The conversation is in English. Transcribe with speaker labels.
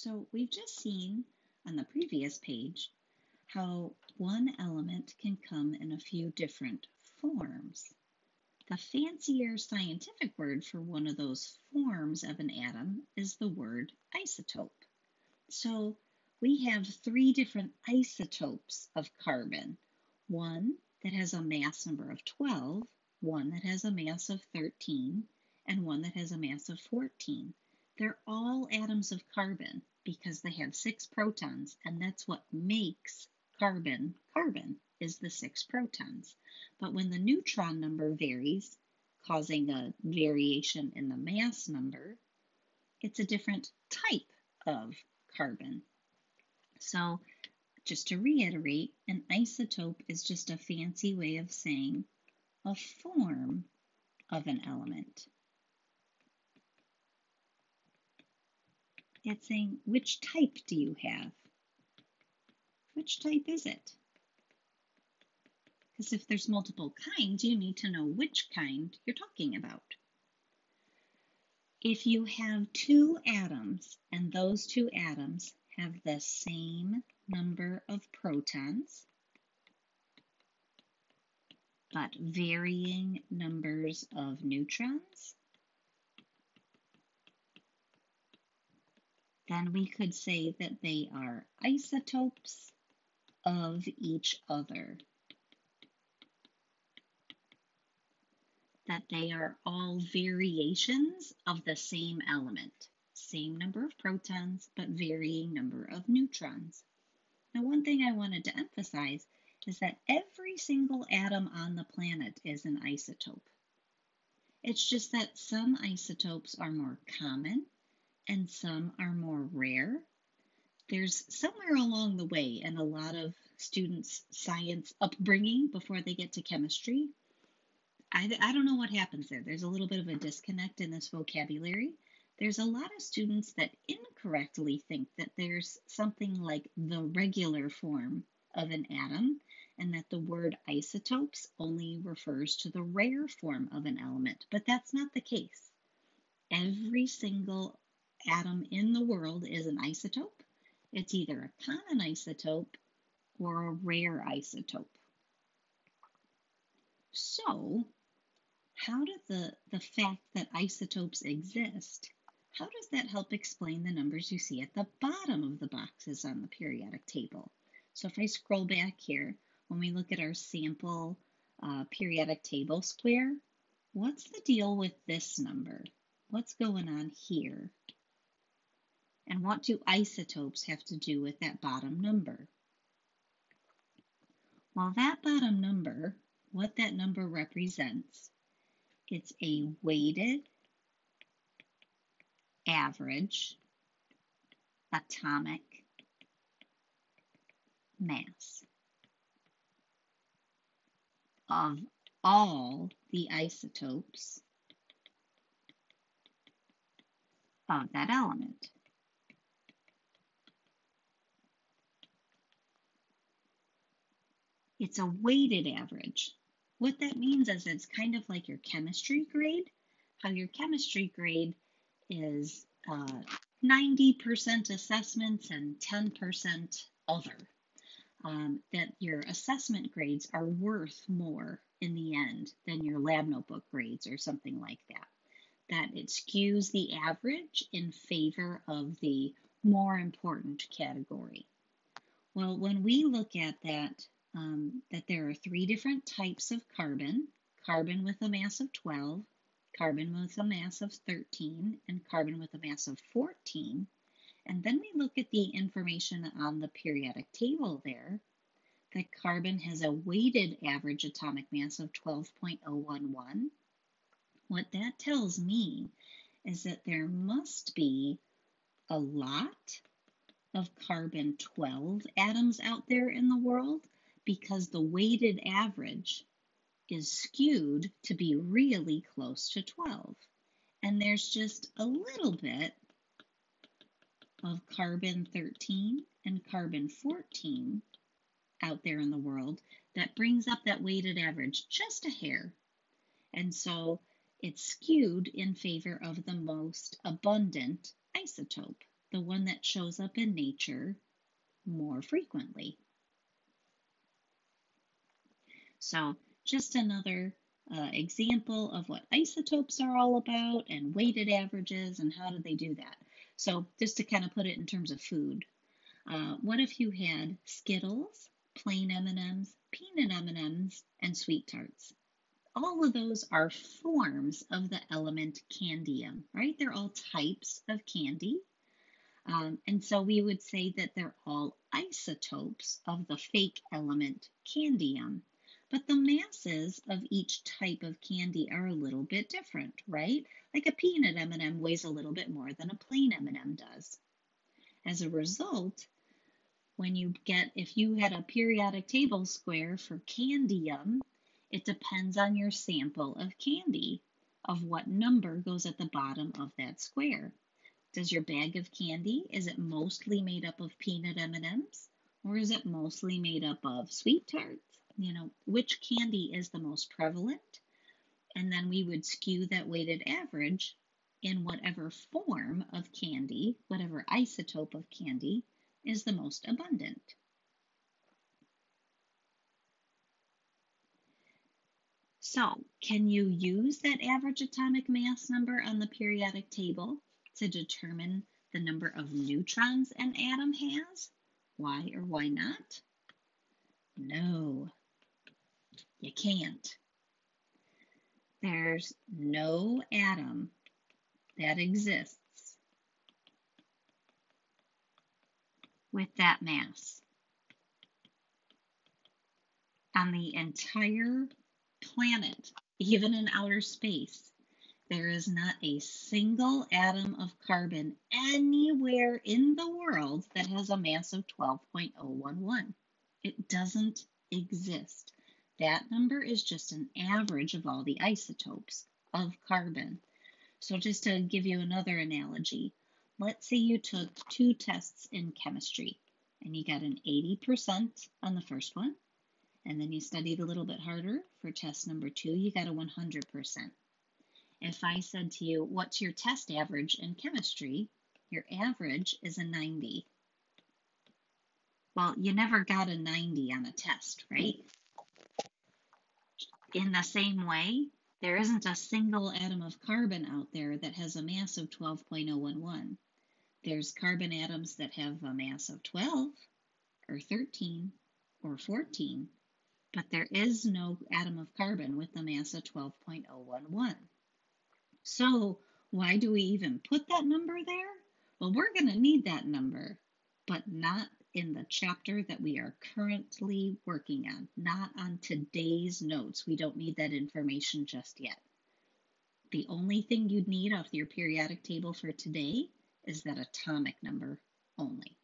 Speaker 1: So we've just seen on the previous page how one element can come in a few different forms. The fancier scientific word for one of those forms of an atom is the word isotope. So we have three different isotopes of carbon. One that has a mass number of 12, one that has a mass of 13, and one that has a mass of 14. They're all atoms of carbon because they have six protons, and that's what makes carbon carbon is the six protons. But when the neutron number varies, causing a variation in the mass number, it's a different type of carbon. So just to reiterate, an isotope is just a fancy way of saying a form of an element. It's saying, which type do you have? Which type is it? Because if there's multiple kinds, you need to know which kind you're talking about. If you have two atoms and those two atoms have the same number of protons, but varying numbers of neutrons, then we could say that they are isotopes of each other. That they are all variations of the same element same number of protons, but varying number of neutrons. Now, one thing I wanted to emphasize is that every single atom on the planet is an isotope. It's just that some isotopes are more common and some are more rare. There's somewhere along the way in a lot of students' science upbringing before they get to chemistry. I, I don't know what happens there. There's a little bit of a disconnect in this vocabulary there's a lot of students that incorrectly think that there's something like the regular form of an atom and that the word isotopes only refers to the rare form of an element, but that's not the case. Every single atom in the world is an isotope. It's either a common isotope or a rare isotope. So, how does the, the fact that isotopes exist how does that help explain the numbers you see at the bottom of the boxes on the periodic table? So if I scroll back here, when we look at our sample uh, periodic table square, what's the deal with this number? What's going on here? And what do isotopes have to do with that bottom number? Well, that bottom number, what that number represents, it's a weighted average atomic mass of all the isotopes of that element. It's a weighted average. What that means is it's kind of like your chemistry grade, how your chemistry grade is uh, 90% assessments and 10% other. Um, that your assessment grades are worth more in the end than your lab notebook grades or something like that. That it skews the average in favor of the more important category. Well, when we look at that, um, that there are three different types of carbon carbon with a mass of 12, carbon with a mass of 13 and carbon with a mass of 14. And then we look at the information on the periodic table there that carbon has a weighted average atomic mass of 12.011. What that tells me is that there must be a lot of carbon 12 atoms out there in the world because the weighted average is skewed to be really close to 12. And there's just a little bit of carbon 13 and carbon 14 out there in the world that brings up that weighted average just a hair. And so it's skewed in favor of the most abundant isotope, the one that shows up in nature more frequently. So just another uh, example of what isotopes are all about and weighted averages and how do they do that. So just to kind of put it in terms of food, uh, what if you had Skittles, plain M&Ms, peanut M&Ms, and sweet tarts? All of those are forms of the element candium, right? They're all types of candy. Um, and so we would say that they're all isotopes of the fake element candium. But the masses of each type of candy are a little bit different, right? Like a peanut M&M weighs a little bit more than a plain M&M does. As a result, when you get, if you had a periodic table square for candium, it depends on your sample of candy, of what number goes at the bottom of that square. Does your bag of candy, is it mostly made up of peanut M&Ms? Or is it mostly made up of sweet tarts? You know, which candy is the most prevalent, and then we would skew that weighted average in whatever form of candy, whatever isotope of candy is the most abundant. So, can you use that average atomic mass number on the periodic table to determine the number of neutrons an atom has? Why or why not? No. You can't. There's no atom that exists with that mass on the entire planet, even in outer space. There is not a single atom of carbon anywhere in the world that has a mass of 12.011. It doesn't exist. That number is just an average of all the isotopes of carbon. So just to give you another analogy, let's say you took two tests in chemistry and you got an 80% on the first one, and then you studied a little bit harder for test number two, you got a 100%. If I said to you, what's your test average in chemistry? Your average is a 90. Well, you never got a 90 on a test, right? In the same way, there isn't a single atom of carbon out there that has a mass of 12.011. There's carbon atoms that have a mass of 12 or 13 or 14, but there is no atom of carbon with a mass of 12.011. So why do we even put that number there? Well, we're going to need that number, but not in the chapter that we are currently working on, not on today's notes. We don't need that information just yet. The only thing you'd need off your periodic table for today is that atomic number only.